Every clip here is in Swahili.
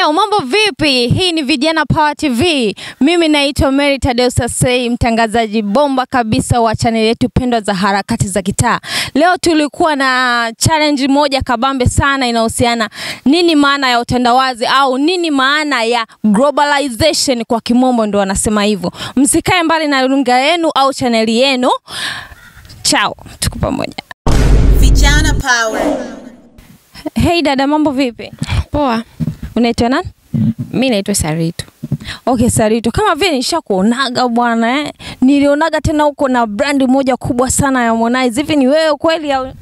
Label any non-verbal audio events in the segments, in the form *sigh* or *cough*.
Heyo, mambo vipi? Hii ni Vijana Power TV. Mimi naitwa Mary Tadeu Sasei, mtangazaji bomba kabisa wa chaneli yetu pendwa za harakati za kitaa. Leo tulikuwa na challenge moja kabambe sana inahusiana nini maana ya utandawazi au nini maana ya globalization kwa kimombo ndo wanasema hivyo. Msikae mbali na runga yenu au chaneli yenu. Chao, tuko pamoja. Vijana Power. Hey dada, mambo vipi? Poa, Unaitwa nani? mi naitwa Sarito. Okay, Sarito, kama vile nishakuonaga bwana eh. Nilionaga tena huko na brandi moja kubwa sana ya Harmonize. Hivi ni wewe kweli au? *laughs*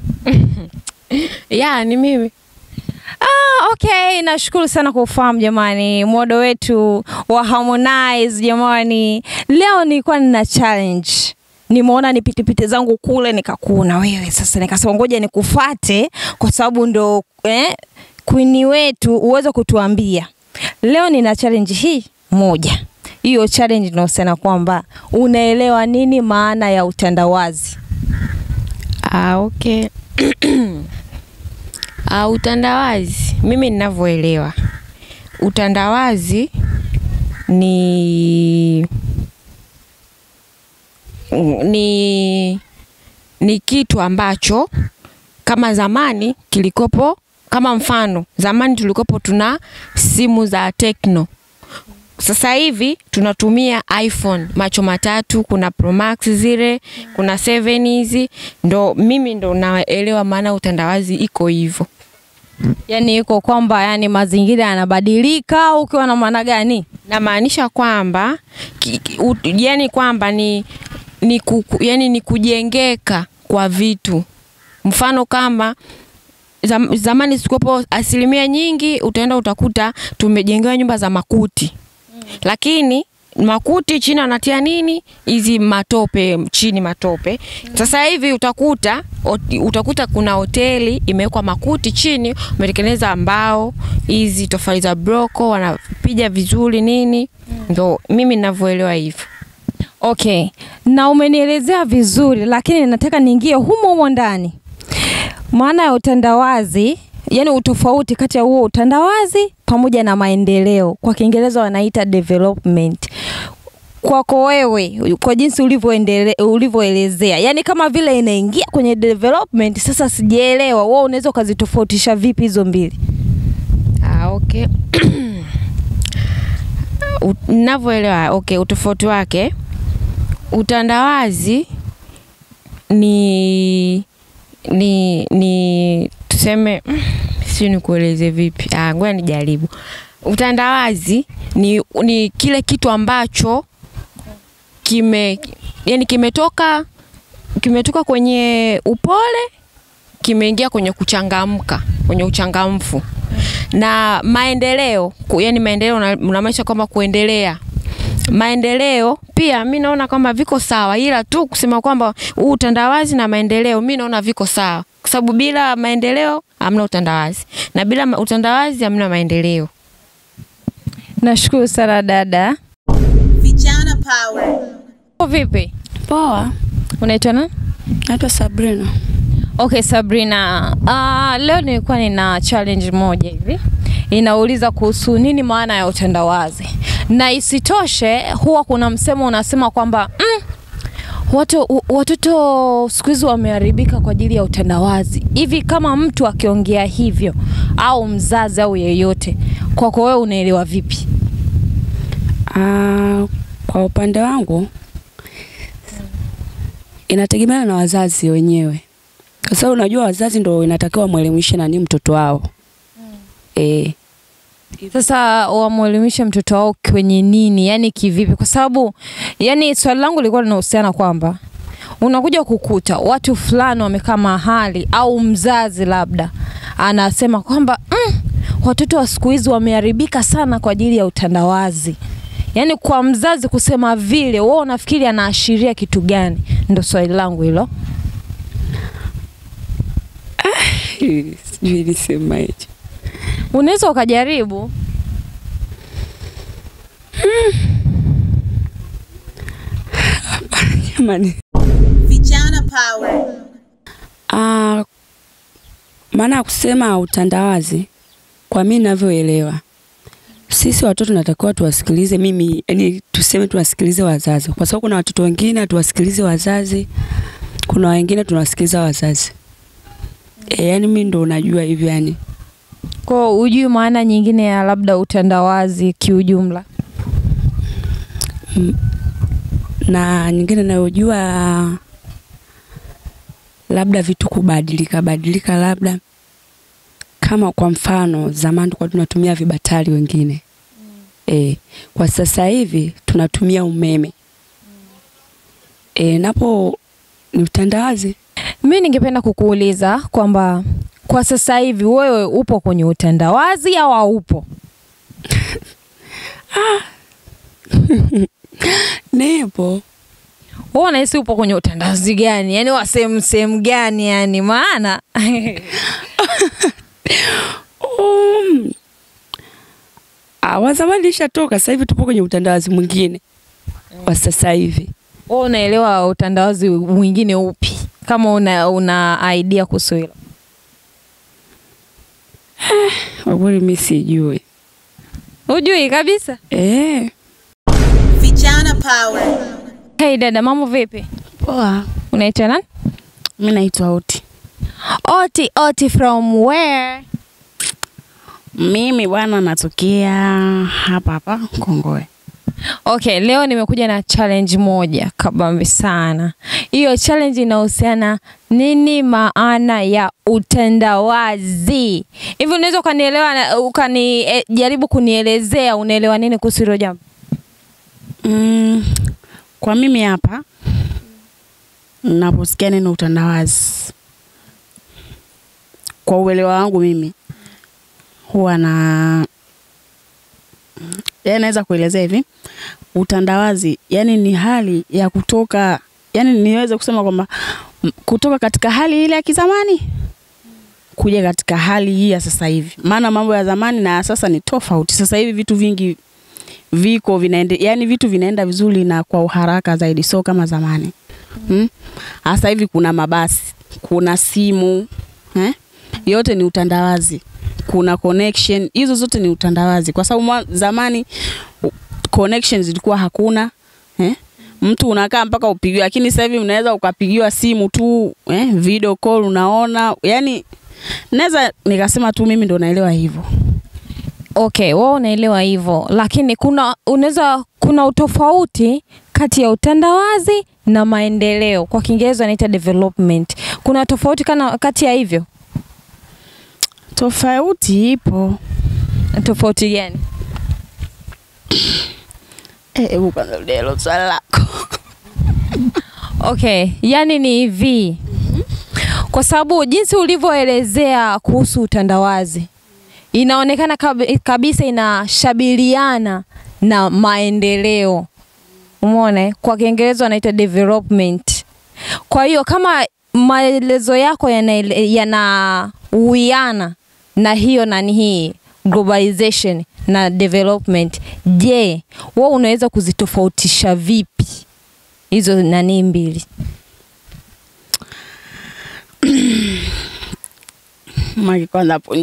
Ya, ni mimi. Ah, okay, nashukuru sana kwa ufahamu jamani. Modo wetu wa Harmonize jamani. Leo nilikuwa nina challenge. Nimeona nipitipite zangu kule nikakuona wewe. Sasa nikasema ngoja nikufate kwa sababu ndo eh, queen wetu uweze kutuambia. Leo nina challenge hii moja. Hiyo challenge inahusiana kwamba unaelewa nini maana ya utandawazi. Ah, okay. *clears throat* Ah, utandawazi, mimi ninavyoelewa, utandawazi ni ni ni kitu ambacho kama zamani kilikopo, kama mfano zamani tulikopo tuna simu za Tecno sasa hivi tunatumia iPhone macho matatu, kuna Pro Max zile, kuna 7 hizi, ndo mimi ndo naelewa maana utandawazi iko hivyo. Yaani iko kwamba yani mazingira yanabadilika ukiwa na maana gani? Namaanisha kwamba yani kwamba ni ni, kuku, yani ni kujengeka kwa vitu, mfano kama zam, zamani sikuwepo asilimia nyingi, utaenda utakuta tumejengewa nyumba za makuti. Mm. lakini makuti chini wanatia nini? Hizi matope chini matope. Mm. sasa hivi utakuta utakuta kuna hoteli imewekwa makuti chini umetengeneza mbao hizi tofali za broko wanapiga vizuri nini? Ndo mimi ninavyoelewa hivyo. Okay, na umenielezea vizuri, lakini nataka niingie humo humo ndani. Maana ya utandawazi, yani utofauti kati ya huo utandawazi pamoja na maendeleo, kwa Kiingereza wanaita development. Kwako wewe, kwa jinsi ulivyoelezea, yani kama vile inaingia kwenye development. Sasa sijaelewa, wewe unaweza ukazitofautisha vipi hizo mbili? Ah, okay. *clears throat* Ninavyoelewa, okay, utofauti wake utandawazi ni ni ni tuseme si nikueleze vipi. Ah, ngoja nijaribu. Utandawazi ni, ni kile kitu ambacho kime yani kimetoka kimetoka kwenye upole kimeingia kwenye kuchangamka kwenye uchangamfu na maendeleo yani maendeleo una- unamaanisha kwamba kuendelea maendeleo. Pia mi naona kwamba viko sawa ila tu kusema kwamba huu utandawazi na maendeleo mi naona viko sawa. Kwa sababu bila maendeleo hamna utandawazi. Na bila utandawazi hamna maendeleo. Nashukuru sana dada. Vijana Power. Vipi, Poa, unaitwa nani? naitwa Sabrina. Okay Sabrina, uh, leo nilikuwa nina challenge moja hivi. Inauliza kuhusu nini maana ya utandawazi, na isitoshe huwa kuna msemo unasema kwamba mm, watu, watoto siku hizi wameharibika kwa ajili ya utandawazi. Hivi kama mtu akiongea hivyo au mzazi au yeyote, kwako wewe unaelewa vipi? Uh, kwa upande wangu inategemeana na wazazi wenyewe, kwa sababu unajua wazazi ndo inatakiwa mwelimishe nani mtoto wao mm. eh. Sasa wamwelimishe mtoto wao kwenye nini, yani kivipi? Kwa sababu yani swali langu lilikuwa linahusiana kwamba unakuja kukuta watu fulani wamekaa mahali au mzazi labda anasema kwamba mm, watoto wa siku hizi wameharibika sana kwa ajili ya utandawazi. Yaani kwa mzazi kusema vile, wewe unafikiri anaashiria kitu gani? Ndo swali langu hilo. *laughs* Sijui nisemaje. Unaweza ukajaribu. Jamani. Vijana Power. Ah, maana ya kusema utandawazi kwa mimi ninavyoelewa Sisi watoto natakiwa tuwasikilize, mimi yani tuseme tuwasikilize wazazi, kwa sababu kuna watoto wengine tuwasikilize wazazi, kuna wengine tunawasikiliza wazazi. E, yani mimi ndo najua hivyo yani. Kwa ujui maana nyingine ya labda utandawazi kiujumla? na nyingine nayojua labda vitu kubadilika badilika, labda kama kwa mfano zamani tulikuwa tunatumia vibatari wengine e, kwa sasa hivi tunatumia umeme e, napo ni utandawazi. Mimi ningependa kukuuliza kwamba kwa sasa hivi wewe upo kwenye utandawazi au haupo? *laughs* Nepo Wewe unahisi upo kwenye utandawazi gani? Yaani wa sehemu sehemu gani yani? Maana *laughs* um, Wazamani wa ishatoka, sasa hivi tupo kwenye utandawazi mwingine wa sasa hivi. wewe unaelewa utandawazi mwingine upi? Kama una, una idea kuhusu hilo. Kwa kweli mi sijui Hujui kabisa? eh. Vijana Power. Hey dada, mambo vipi? Poa, Unaitwa nani? mi naitwa Oti. Oti Oti from where? Mimi bwana natokea hapa hapa Kongowe. Okay, leo nimekuja na challenge moja kabambi sana. Hiyo challenge inahusiana nini maana ya utandawazi. Hivi unaweza ukanielewa ukanijaribu ukani e, kunielezea unaelewa nini kuhusu hilo jambo? Mm, kwa mimi hapa naposikia neno utandawazi, kwa uelewa wangu mimi huwa na yani, naweza kuelezea hivi, utandawazi yani ni hali ya kutoka, yani niweze kusema kwamba kutoka katika hali ile ya kizamani kuja katika hali hii ya sasa hivi, maana mambo ya zamani na sasa ni tofauti. Sasa hivi vitu vingi viko vinaende, yani vitu vinaenda vizuri na kwa uharaka zaidi, sio kama zamani. Mm? Sasa hivi kuna mabasi, kuna simu eh? yote ni utandawazi, kuna connection, hizo zote ni utandawazi, kwa sababu zamani connections zilikuwa hakuna eh? mtu unakaa mpaka upigiwe, lakini sasa hivi unaweza ukapigiwa simu tu eh? video call unaona, yani naweza nikasema tu mimi ndo naelewa hivyo. Okay, wewe unaelewa hivyo, lakini kuna unaweza kuna utofauti kati ya utandawazi na maendeleo. Kwa Kiingereza wanaita development. Kuna tofauti kana kati ya hivyo? Tofauti ipo. Tofauti gani? Eh, Hebu kwanza rudia hilo swali lako. *laughs* Okay, yani ni hivi, kwa sababu jinsi ulivyoelezea kuhusu utandawazi inaonekana kabisa inashabiliana na maendeleo. Umeona, kwa Kiingereza wanaita development. Kwa hiyo kama maelezo yako yanaele- yanauiana na hiyo nani hii globalization na development, je, wewe unaweza kuzitofautisha vipi hizo nani mbili? Maki kwanza hapo.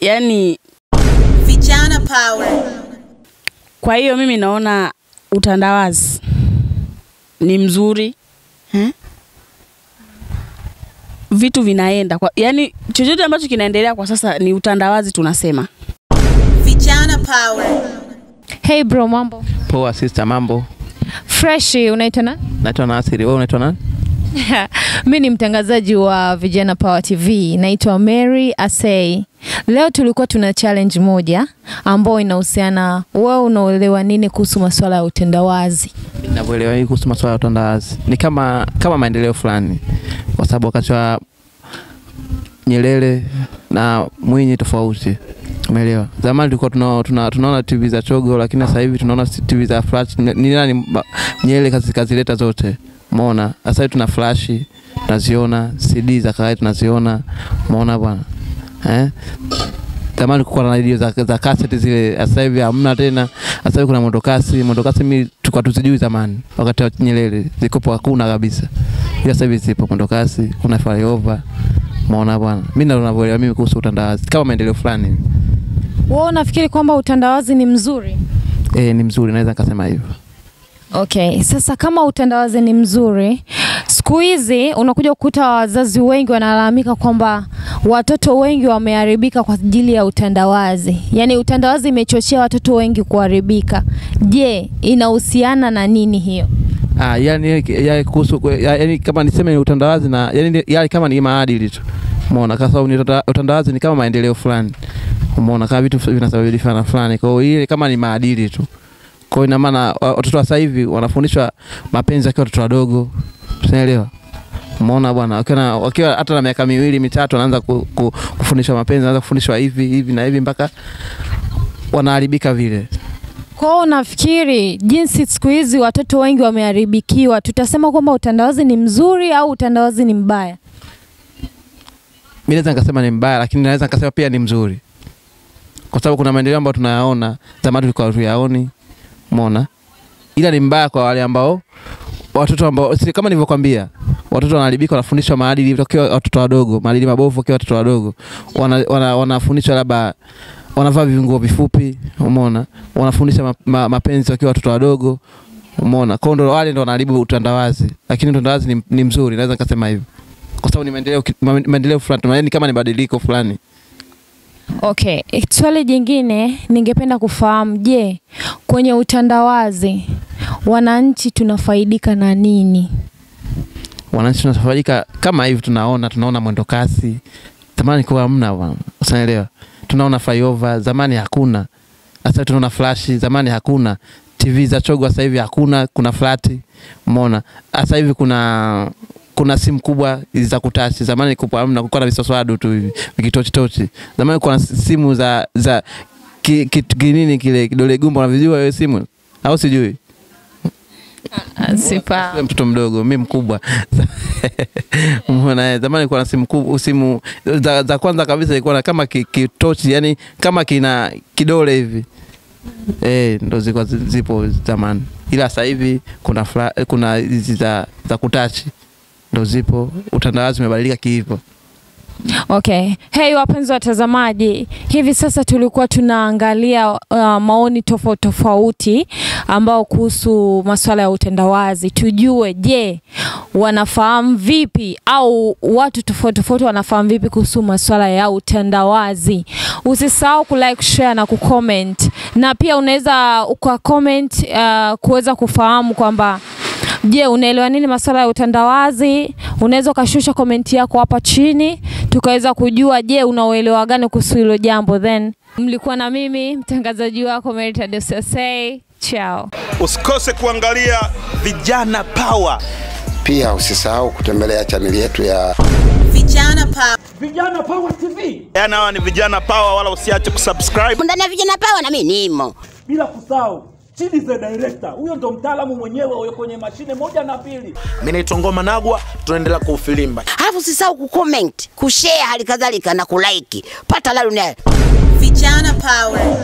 Yaani Vijana Power. kwa hiyo mimi naona utandawazi ni mzuri eh? Vitu vinaenda kwa, yani chochote ambacho kinaendelea kwa sasa ni utandawazi tunasema. Vijana Power. Hey bro, mambo Poa sister, mambo. fresh. Unaitwa nani? Naitwa Nasiri, wewe unaitwa nani? *laughs* Mi ni mtangazaji wa Vijana Power TV, naitwa Mary Asei. Leo tulikuwa tuna challenge moja ambayo inahusiana, wewe unaelewa nini kuhusu masuala ya utendawazi? Ninavyoelewa hii kuhusu masuala ya utandawazi ni kama kama maendeleo fulani, kwa sababu wakati wa Nyerere na Mwinyi tofauti. Umeelewa? Zamani tulikuwa tuna, tuna, tunaona TV za chogo, lakini sasa hivi tunaona TV za flash. Ni ni nani Nyerere kazi kazileta zote. Umeona? Sasa hivi tuna flash tunaziona, CD za kawaida tunaziona. Umeona bwana? Eh? Zamani kulikuwa na redio za, za cassette zile, sasa hivi hamna tena. Sasa hivi kuna mwendokasi, mwendokasi mimi tulikuwa tuzijui zamani, wakati wa Nyerere zikopo hakuna kabisa, ila sasa hivi zipo mwendokasi, kuna flyover. Umeona bwana, mimi ndo ninavyoelewa mimi kuhusu utandawazi kama maendeleo fulani. Wewe unafikiri kwamba utandawazi ni mzuri? E, ni mzuri, naweza nikasema hivyo. Okay, sasa kama utandawazi ni mzuri, siku hizi unakuja kukuta wazazi wengi wanalalamika kwamba watoto wengi wameharibika kwa ajili ya utandawazi. Yaani utandawazi imechochea watoto wengi kuharibika. Je, inahusiana na nini hiyo? Ah, yani, yani kuhusu yani kama niseme ni utandawazi na yani, yani kama ni maadili tu. Umeona kwa sababu utandawazi ni kama maendeleo fulani. Umeona kama vitu vinasababishana fulani. Kwa hiyo ile kama ni maadili tu. Kwa ina maana watoto wa sasa hivi wanafundishwa mapenzi akiwa watoto wadogo. Unaelewa? Umeona bwana, wakiwa wakiwa hata na miaka miwili mitatu anaanza ku, ku, kufundishwa mapenzi, anaanza kufundishwa hivi hivi na hivi mpaka wanaharibika vile. Kwa hiyo nafikiri jinsi siku hizi watoto wengi wameharibikiwa, tutasema kwamba utandawazi ni mzuri au utandawazi ni mbaya? Mimi naweza nikasema ni mbaya, lakini naweza nikasema pia ni mzuri, kwa sababu kuna maendeleo ambayo tunayaona zamani tulikuwa tuyaoni, umeona, ila ni mbaya kwa wale ambao watoto ambao kama nilivyokwambia watoto wanaharibika, wanafundishwa maadili wakiwa watoto wadogo, maadili mabovu wakiwa watoto wadogo, wanafundishwa wana, wana labda wanavaa vinguo vifupi, umeona, wanafundisha ma, ma, mapenzi wakiwa watoto wadogo, umeona, kwa ndo wale ndo wanaharibu utandawazi, lakini utandawazi ni, ni mzuri, naweza nikasema hivyo. Kwa sababu ni maendeleo maendeleo fulani, yaani kama ni badiliko fulani. Okay, swali jingine ningependa kufahamu, je, kwenye utandawazi wananchi tunafaidika na nini? Wananchi tunafaidika kama hivi, tunaona tunaona mwendo kasi, zamani kuwa hamna bwana, unaelewa. Tunaona flyover, zamani hakuna. Sasa tunaona flash, zamani hakuna. TV za chogo sasa hivi hakuna, kuna flati, umeona. Sasa hivi kuna kuna simu kubwa za kutachi, zamani kulikuwa hamna, kulikuwa na visoswadu tu hivi vikitochi tochi. Zamani kuna simu za za ki, ki, kinini kile kidole gumba, unavijua hiyo simu au sijui? Sipa. Mtoto mdogo mi mkubwa *laughs* mona zamani zamani na simu kubwa, simu za, za kwanza kabisa ilikuwa na kama kitochi ki- yani kama kina kidole hivi eh, ndo zilikuwa zipo zamani, ila sasa hivi kuna fla, kuna hizi za, za kutachi ndo zipo. Utandawazi umebadilika kihivyo. Okay. Hey wapenzi watazamaji, hivi sasa tulikuwa tunaangalia uh, maoni tofauti tofauti ambao kuhusu masuala ya utandawazi. Tujue je, wanafahamu vipi au watu tofauti tofauti wanafahamu vipi kuhusu masuala ya utandawazi. Usisahau kulike, share na kucomment, na pia unaweza uka comment uh, kuweza kufahamu kwamba Je, unaelewa nini masuala ya utandawazi? Unaweza ukashusha komenti yako hapa chini tukaweza kujua, je, unauelewa gani kuhusu hilo jambo. Then mlikuwa na mimi mtangazaji wako Merita Dosasei. Chao. Usikose kuangalia Vijana Power. Pia usisahau kutembelea chaneli yetu ya Vijana Power. Vijana Power TV, Yaani hawa ni Vijana Power, wala usiache kusubscribe. ndani ya vijana Power na mimi nimo bila kusahau Chidi the director, huyo ndo mtaalamu mwenyewe huyo kwenye mashine moja na pili. Mimi naitwa Ngoma Nagwa, tunaendelea kuufilimba. alafu usisahau kucomment kushare hali kadhalika na kulike pata lalunayo Vijana Power.